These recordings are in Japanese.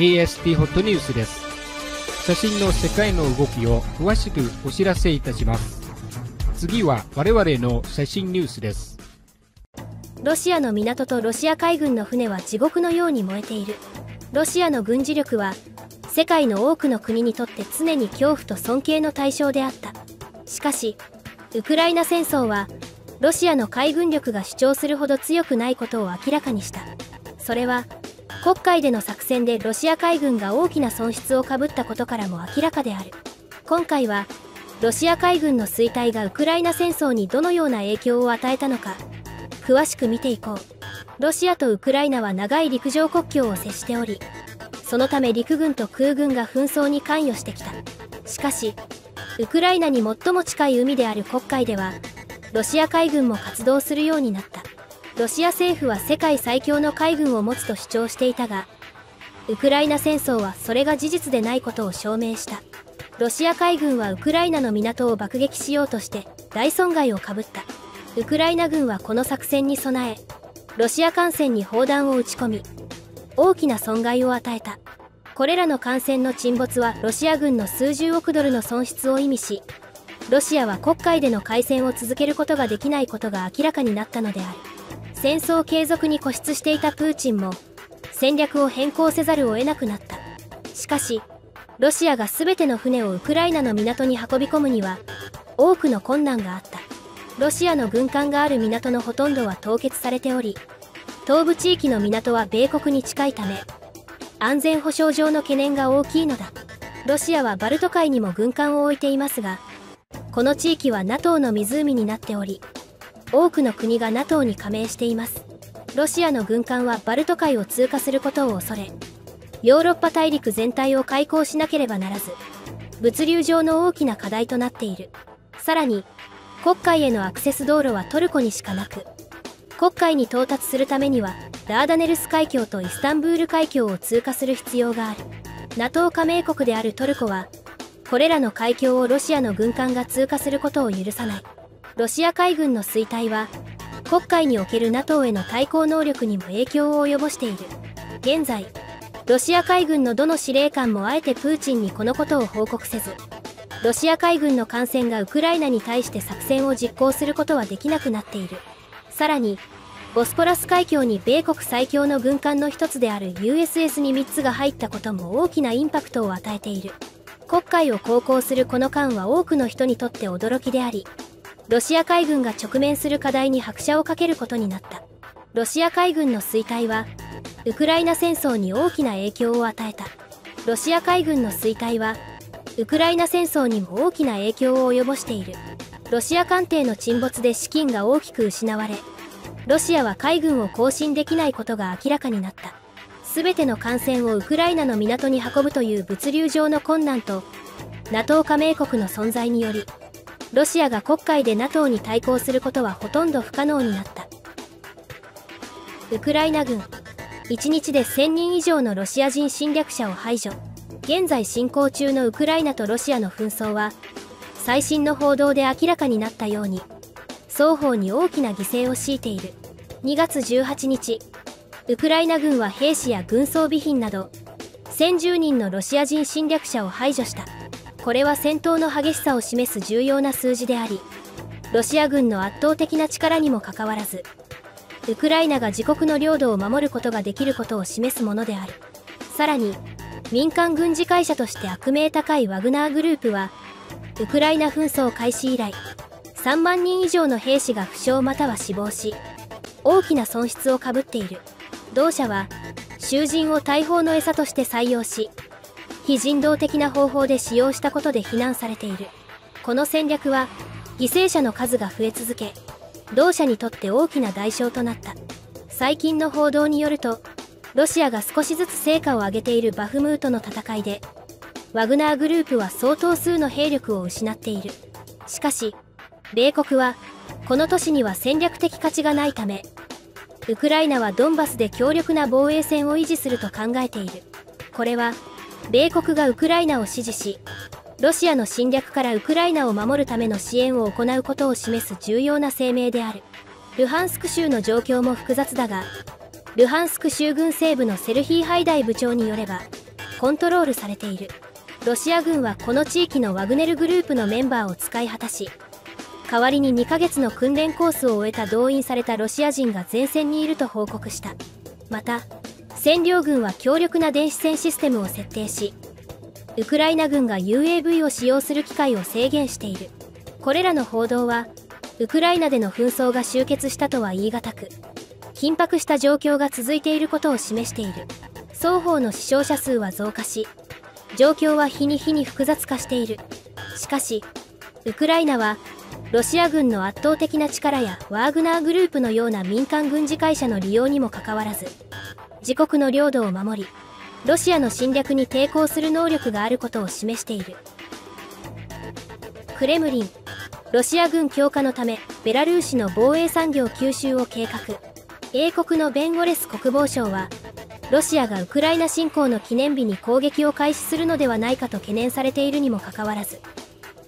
ASP ホットニュースです。写真の世界の動きを詳しくお知らせいたします。次は我々の写真ニュースです。ロシアの港とロシア海軍の船は地獄のように燃えている。ロシアの軍事力は世界の多くの国にとって常に恐怖と尊敬の対象であった。しかしウクライナ戦争はロシアの海軍力が主張するほど強くないことを明らかにした。それは黒海での作戦でロシア海軍が大きな損失をかぶったことからも明らかである。今回はロシア海軍の衰退がウクライナ戦争にどのような影響を与えたのか詳しく見ていこう。ロシアとウクライナは長い陸上国境を接しておりそのため陸軍と空軍が紛争に関与してきた。しかしウクライナに最も近い海である黒海ではロシア海軍も活動するようになった。ロシア政府は世界最強の海軍を持つと主張していたがウクライナ戦争はそれが事実でないことを証明した。ロシア海軍はウクライナの港を爆撃しようとして大損害をかぶった。ウクライナ軍はこの作戦に備えロシア艦船に砲弾を撃ち込み大きな損害を与えた。これらの艦船の沈没はロシア軍の数十億ドルの損失を意味しロシアは黒海での海戦を続けることができないことが明らかになったのである。戦争継続に固執していたプーチンも戦略を変更せざるを得なくなった。しかしロシアが全ての船をウクライナの港に運び込むには多くの困難があった。ロシアの軍艦がある港のほとんどは凍結されており東部地域の港は米国に近いため安全保障上の懸念が大きいのだ。ロシアはバルト海にも軍艦を置いていますがこの地域は NATO の湖になっており多くの国が NATO に加盟しています。ロシアの軍艦はバルト海を通過することを恐れヨーロッパ大陸全体を開港しなければならず物流上の大きな課題となっている。さらに黒海へのアクセス道路はトルコにしかなく黒海に到達するためにはダーダネルス海峡とイスタンブール海峡を通過する必要がある。NATO 加盟国であるトルコはこれらの海峡をロシアの軍艦が通過することを許さない。ロシア海軍の衰退は黒海における NATO への対抗能力にも影響を及ぼしている。現在ロシア海軍のどの司令官もあえてプーチンにこのことを報告せずロシア海軍の艦船がウクライナに対して作戦を実行することはできなくなっている。さらにボスポラス海峡に米国最強の軍艦の一つである USS に3つが入ったことも大きなインパクトを与えている。黒海を航行するこの艦は多くの人にとって驚きでありロシア海軍が直面する課題に拍車をかけることになった。ロシア海軍の衰退はウクライナ戦争に大きな影響を与えた。ロシア海軍の衰退はウクライナ戦争にも大きな影響を及ぼしている。ロシア艦艇の沈没で資金が大きく失われロシアは海軍を更新できないことが明らかになった。全ての艦船をウクライナの港に運ぶという物流上の困難と NATO 加盟国の存在によりロシアが黒海で NATO に対抗することはほとんど不可能になった。ウクライナ軍。1日で1000人以上のロシア人侵略者を排除。現在進行中のウクライナとロシアの紛争は最新の報道で明らかになったように双方に大きな犠牲を強いている。2月18日ウクライナ軍は兵士や軍装備品など1010人のロシア人侵略者を排除した。これは戦闘の激しさを示す重要な数字でありロシア軍の圧倒的な力にもかかわらずウクライナが自国の領土を守ることができることを示すものである。さらに民間軍事会社として悪名高いワグナーグループはウクライナ紛争開始以来3万人以上の兵士が負傷または死亡し大きな損失をかぶっている。同社は囚人を大砲の餌として採用し非人道的な方法で使用したことで非難されている。この戦略は犠牲者の数が増え続け同社にとって大きな代償となった。最近の報道によるとロシアが少しずつ成果を上げているバフムートの戦いでワグナーグループは相当数の兵力を失っている。しかし米国はこの都市には戦略的価値がないためウクライナはドンバスで強力な防衛線を維持すると考えている。これは米国がウクライナを支持しロシアの侵略からウクライナを守るための支援を行うことを示す重要な声明である。ルハンスク州の状況も複雑だがルハンスク州軍西部のセルヒー・ハイダイ部長によればコントロールされている。ロシア軍はこの地域のワグネルグループのメンバーを使い果たし代わりに2ヶ月の訓練コースを終えた動員されたロシア人が前線にいると報告した。また占領軍は強力な電子戦システムを設定しウクライナ軍が UAV を使用する機会を制限している。これらの報道はウクライナでの紛争が終結したとは言い難く緊迫した状況が続いていることを示している。双方の死傷者数は増加し状況は日に日に複雑化している。しかしウクライナはロシア軍の圧倒的な力やワーグナーグループのような民間軍事会社の利用にもかかわらず自国の領土を守りロシアの侵略に抵抗する能力があることを示している。クレムリンロシア軍強化のためベラルーシの防衛産業吸収を計画。英国のベンゴレス国防相はロシアがウクライナ侵攻の記念日に攻撃を開始するのではないかと懸念されているにもかかわらず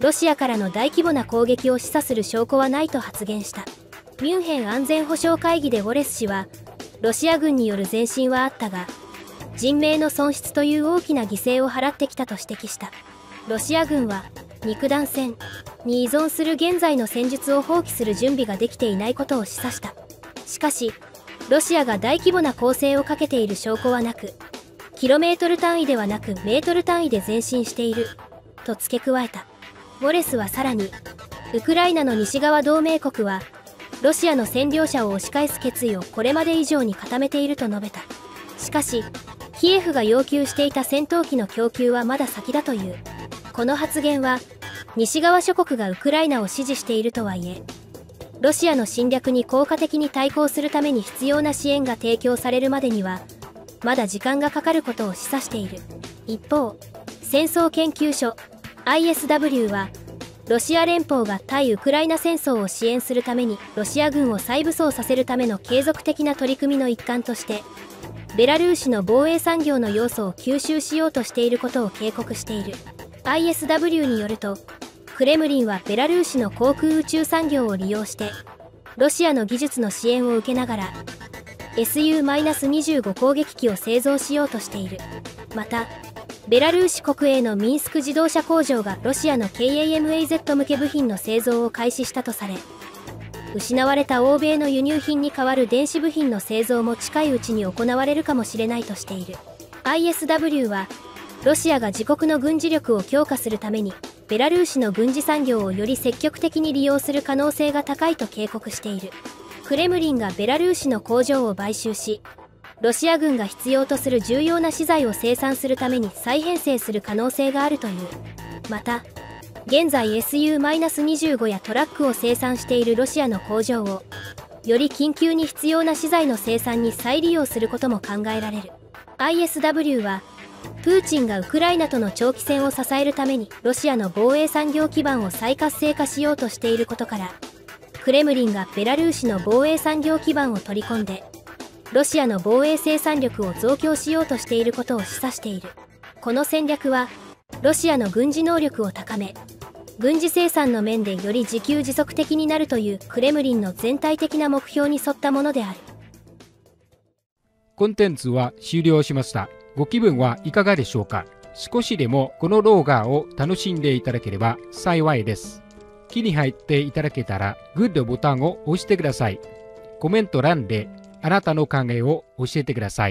ロシアからの大規模な攻撃を示唆する証拠はないと発言した。ミュンヘン安全保障会議でウォレス氏はロシア軍による前進はあったが人命の損失という大きな犠牲を払ってきたと指摘した。ロシア軍は肉弾戦に依存する現在の戦術を放棄する準備ができていないことを示唆した。しかしロシアが大規模な攻勢をかけている証拠はなくキロメートル単位ではなくメートル単位で前進していると付け加えた。ウォレスはさらにウクライナの西側同盟国はロシアの占領者を押し返す決意をこれまで以上に固めていると述べた。しかしキエフが要求していた戦闘機の供給はまだ先だという。この発言は西側諸国がウクライナを支持しているとはいえロシアの侵略に効果的に対抗するために必要な支援が提供されるまでにはまだ時間がかかることを示唆している。一方戦争研究所 ISW はロシア連邦が対ウクライナ戦争を支援するためにロシア軍を再武装させるための継続的な取り組みの一環としてベラルーシの防衛産業の要素を吸収しようとしていることを警告している。ISW によるとクレムリンはベラルーシの航空宇宙産業を利用してロシアの技術の支援を受けながら SU-25 攻撃機を製造しようとしている。またベラルーシ国営のミンスク自動車工場がロシアの KAMAZ 向け部品の製造を開始したとされ失われた欧米の輸入品に代わる電子部品の製造も近いうちに行われるかもしれないとしている。ISW はロシアが自国の軍事力を強化するためにベラルーシの軍事産業をより積極的に利用する可能性が高いと警告している。クレムリンがベラルーシの工場を買収しロシア軍が必要とする重要な資材を生産するために再編成する可能性があるという。また現在 SU-25 やトラックを生産しているロシアの工場をより緊急に必要な資材の生産に再利用することも考えられる。ISW はプーチンがウクライナとの長期戦を支えるためにロシアの防衛産業基盤を再活性化しようとしていることからクレムリンがベラルーシの防衛産業基盤を取り込んでロシアの防衛生産力を増強しようとしていることを示唆している。この戦略はロシアの軍事能力を高め軍事生産の面でより自給自足的になるというクレムリンの全体的な目標に沿ったものである。コンテンツは終了しました。ご気分はいかがでしょうか？少しでもこの動画を楽しんでいただければ幸いです。気に入っていただけたらグッドボタンを押してください。コメント欄であなたの考えを教えてください。